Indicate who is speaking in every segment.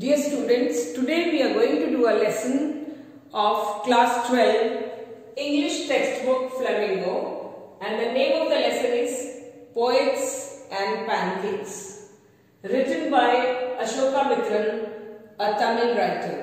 Speaker 1: Dear students, today we are going to do a lesson of class 12 English textbook Flamingo. And the name of the lesson is Poets and Pancakes. Written by Ashoka Mitran, a Tamil writer.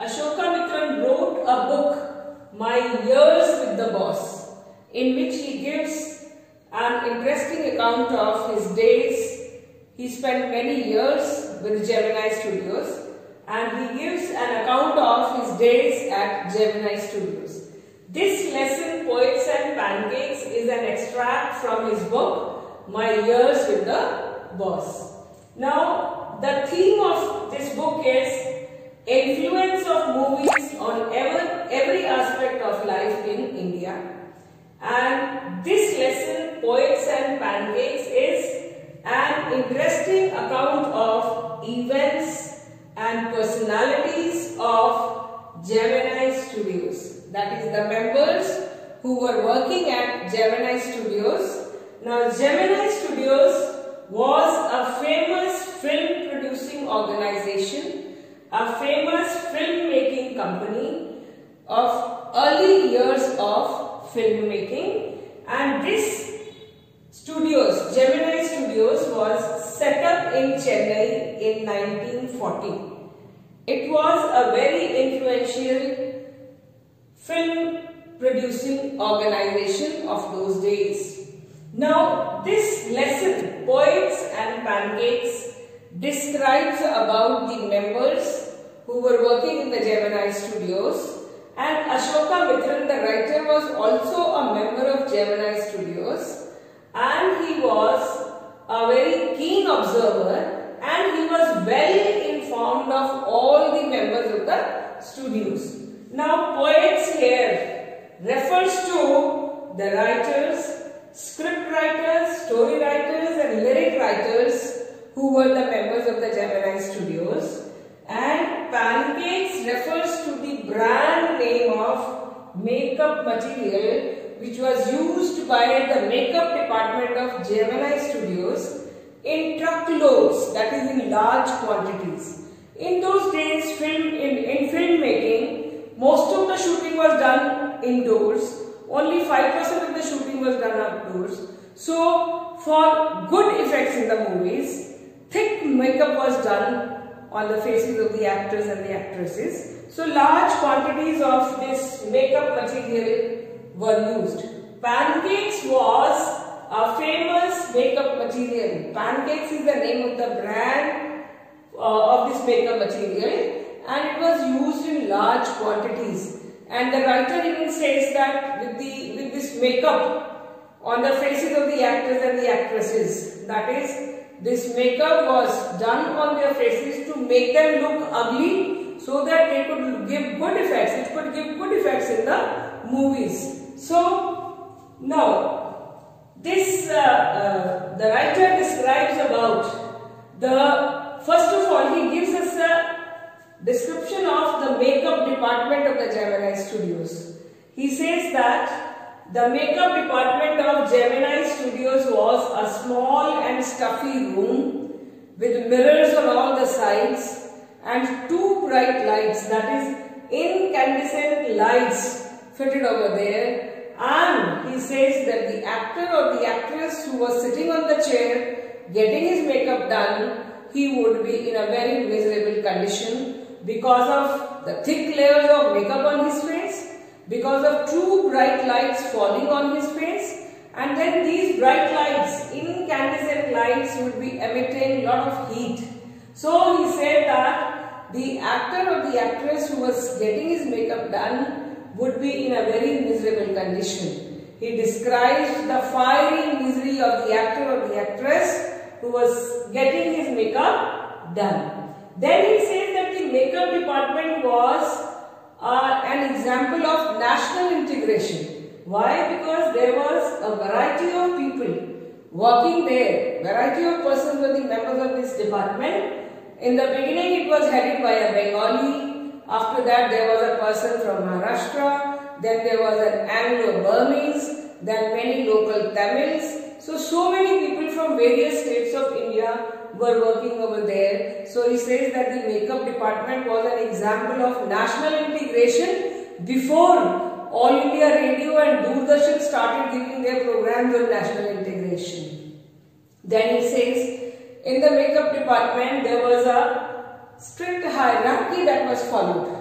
Speaker 1: Ashoka Mitran wrote a book My Years with the Boss in which he gives an interesting account of his days. He spent many years with Gemini Studios and he gives an account of his days at Gemini Studios. This lesson, Poets and Pancakes, is an extract from his book, My Years with the Boss. Now, the theme of this book is organization, a famous filmmaking company of early years of filmmaking and this Studios, Gemini Studios was set up in Chennai in 1940. It was a very influential film producing organization of those days. Now, this lesson, Poets and Pancakes, describes about the members who were working in the Gemini Studios. And Ashoka Mitran, the writer, was also a member of Gemini Studios. And he was a very keen observer. And he was well informed of all the members of the studios. Now poets here refers to the writers, script writers, story writers and lyric writers who were the members of the Gemini studios and pancakes refers to the brand name of makeup material which was used by the makeup department of Gemini Studios in truckloads that is in large quantities. In those days film in, in filmmaking most of the shooting was done indoors only 5% of the shooting was done outdoors. So for good effects in the movies thick makeup was done on the faces of the actors and the actresses. So large quantities of this makeup material were used. Pancakes was a famous makeup material. Pancakes is the name of the brand uh, of this makeup material and it was used in large quantities. And the writer even says that with, the, with this makeup on the faces of the actors and the actresses, that is, this makeup was done on their faces to make them look ugly so that they could give good effects. It could give good effects in the movies. So, now, this, uh, uh, the writer describes about the, first of all, he gives us a description of the makeup department of the Gemini Studios. He says that the makeup department of Gemini Studios was a small and stuffy room with mirrors on all the sides and two bright lights that is incandescent lights fitted over there. And he says that the actor or the actress who was sitting on the chair getting his makeup done, he would be in a very miserable condition because of the thick layers of makeup on his face, because of two bright lights falling on his face and then these bright lights, incandescent lights would be emitting a lot of heat. So he said that the actor or the actress who was getting his makeup done would be in a very miserable condition. He describes the fiery misery of the actor or the actress who was getting his makeup done. Then he says that the makeup department was uh, example of national integration. Why? Because there was a variety of people working there. Variety of persons were the members of this department. In the beginning it was headed by a Bengali after that there was a person from Maharashtra, then there was an Anglo-Burmese, then many local Tamils, So, so many people from various states of India were working over there. So, he says that the makeup department was an example of national integration before All India Radio and Doordarshan started giving their programs on national integration. Then he says, in the makeup department there was a strict hierarchy that was followed.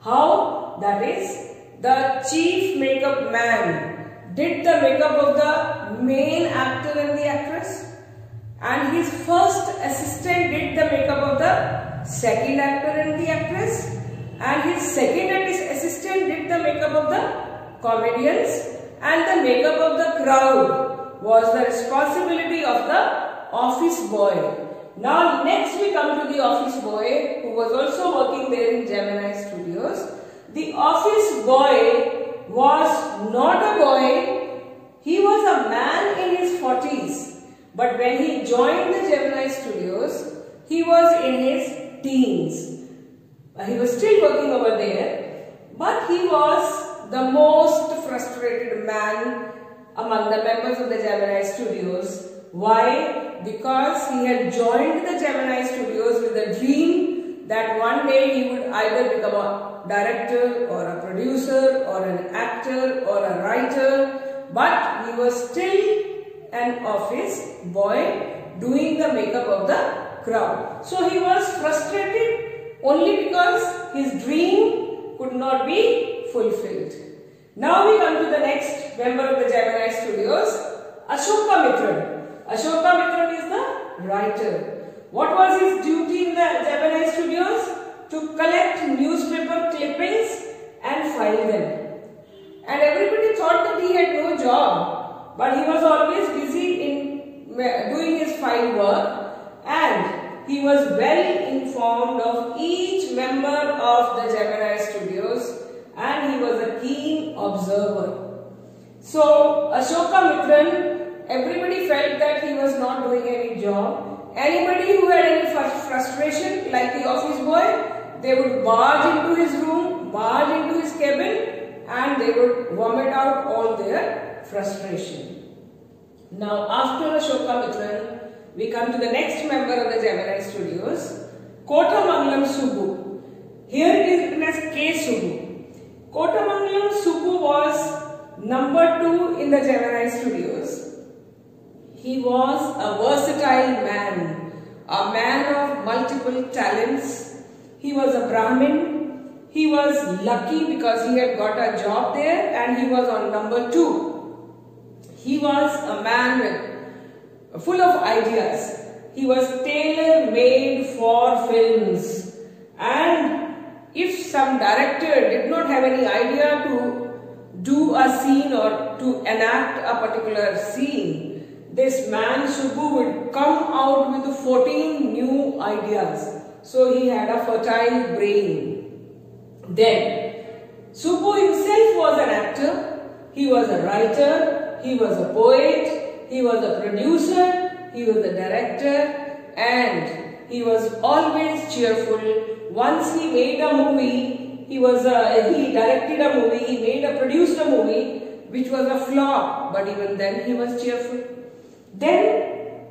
Speaker 1: How? That is, the chief makeup man did the makeup of the main actor and the actress and his first assistant did the makeup of the second actor and the actress and his second assistant did the makeup of the comedians and the makeup of the crowd was the responsibility of the office boy. Now next we come to the office boy who was also working there in Gemini Studios. The office boy was not a boy, he was a man in his 40s. But when he joined the Gemini Studios, he was in his teens. He was still working over there, but he was the most frustrated man among the members of the Gemini Studios. Why? Because he had joined the Gemini Studios with a dream that one day he would either become a director or a producer or an actor or a writer, but he was still an office boy doing the makeup of the crowd. So he was frustrated only because his dream could not be fulfilled. Now we come to the next member of the Gemini Studios, Ashoka Mitran. Ashoka Mitran is the writer. What was his duty in the Gemini Studios? To collect newspaper clippings and file them. And everybody thought that he had no job but he was always busy in doing his fine work and he was well informed of each member of the Gemini Studios and he was a keen observer. So Ashoka Mitran, everybody felt that he was not doing any job. Anybody who had any frustration like the office boy, they would barge into his room, barge into his cabin and they would vomit out all their frustration. Now after Ashoka Mitran, we come to the next member of the Gemini Studios, Kotamangalam Subbu. Here it is written as K. Subbu. Kotamangalam Subbu was number 2 in the Gemini Studios. He was a versatile man, a man of multiple talents. He was a Brahmin. He was lucky because he had got a job there and he was on number 2 he was a man full of ideas. He was tailor-made for films. And if some director did not have any idea to do a scene or to enact a particular scene, this man Subbu would come out with 14 new ideas. So he had a fertile brain. Then, Subbu himself was an actor, he was a writer, he was a poet, he was a producer, he was a director and he was always cheerful. Once he made a movie, he was a, he directed a movie, he made a produced a movie which was a flop but even then he was cheerful. Then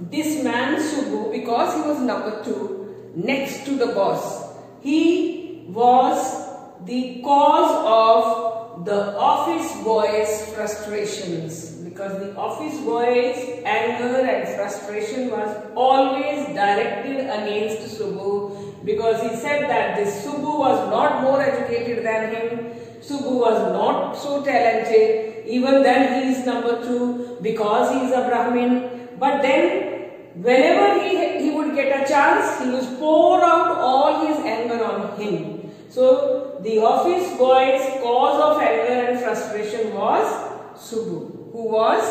Speaker 1: this man Subbu because he was number two next to the boss, he was the cause of the office boy's frustrations because the office boy's anger and frustration was always directed against Subbu because he said that this Subbu was not more educated than him, Subbu was not so talented, even then he is number two because he is a Brahmin. But then whenever he, he would get a chance, he would pour out all his anger on him. So the office boy's cause of anger and frustration was Subbu, who was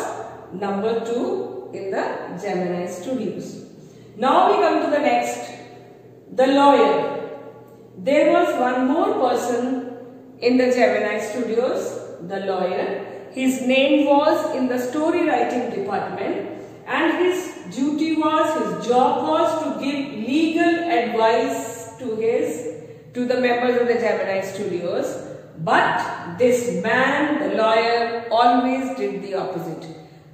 Speaker 1: number 2 in the Gemini studios. Now we come to the next, the lawyer. There was one more person in the Gemini studios, the lawyer. His name was in the story writing department and his duty was, his job was to give legal advice to his to the members of the Gemini Studios. But this man, the lawyer, always did the opposite.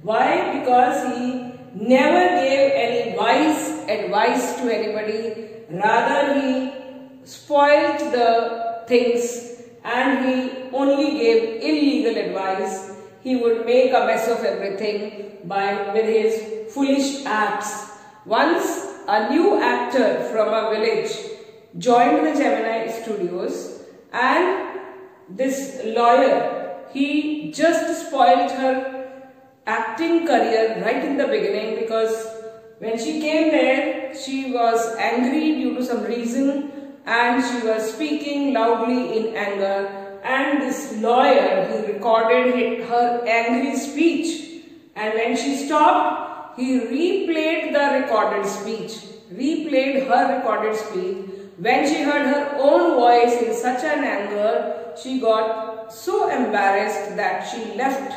Speaker 1: Why? Because he never gave any wise advice to anybody. Rather, he spoilt the things and he only gave illegal advice. He would make a mess of everything by with his foolish acts. Once a new actor from a village joined the Gemini studios and this lawyer, he just spoiled her acting career right in the beginning because when she came there, she was angry due to some reason and she was speaking loudly in anger and this lawyer, he recorded her angry speech and when she stopped, he replayed the recorded speech, replayed her recorded speech. When she heard her own voice in such an anger, she got so embarrassed that she left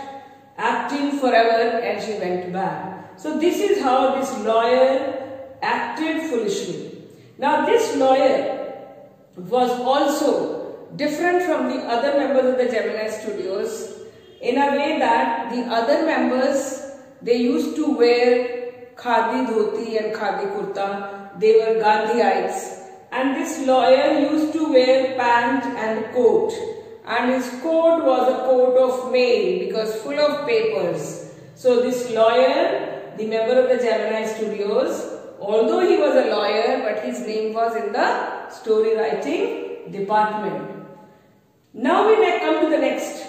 Speaker 1: acting forever and she went back. So this is how this lawyer acted foolishly. Now this lawyer was also different from the other members of the Gemini studios in a way that the other members they used to wear khadi dhoti and khadi kurta. They were Gandhiites and this lawyer used to wear pant and coat and his coat was a coat of mail because full of papers. So this lawyer, the member of the Gemini Studios, although he was a lawyer but his name was in the story writing department. Now we may come to the next.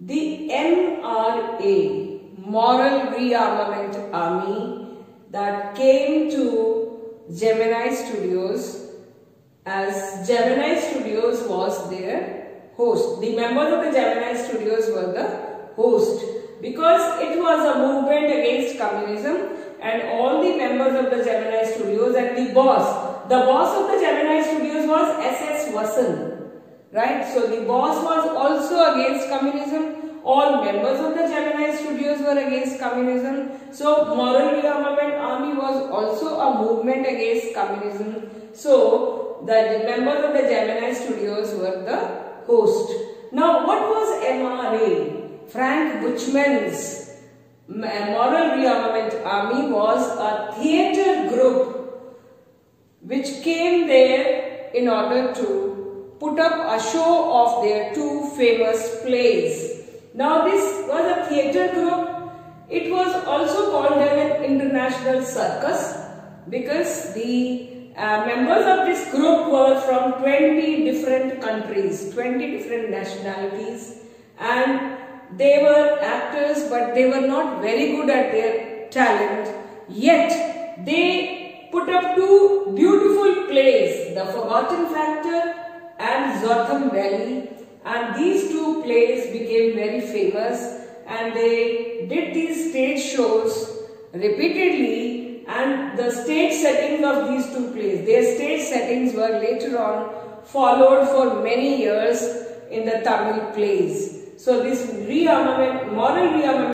Speaker 1: The MRA, Moral Rearmament Army that came to Gemini Studios as Gemini Studios was their host. The members of the Gemini Studios were the host because it was a movement against communism and all the members of the Gemini Studios and the boss. The boss of the Gemini Studios was S.S. Vasan. Right? So the boss was also against communism. All members of the against communism. So Moral Rearmament Army was also a movement against communism. So the members of the Gemini Studios were the host. Now, what was MRA? Frank Buchman's Moral Rearmament Army was a theatre group which came there in order to put up a show of their two famous plays. Now, this was a theatre group. It was also called an international circus because the uh, members of this group were from 20 different countries, 20 different nationalities. And they were actors but they were not very good at their talent. Yet they put up two beautiful plays, The Forgotten Factor and Jotham Valley. And these two plays became very famous and they did these stage shows repeatedly and the stage settings of these two plays. Their stage settings were later on followed for many years in the Tamil plays. So this rearmament, moral rearmament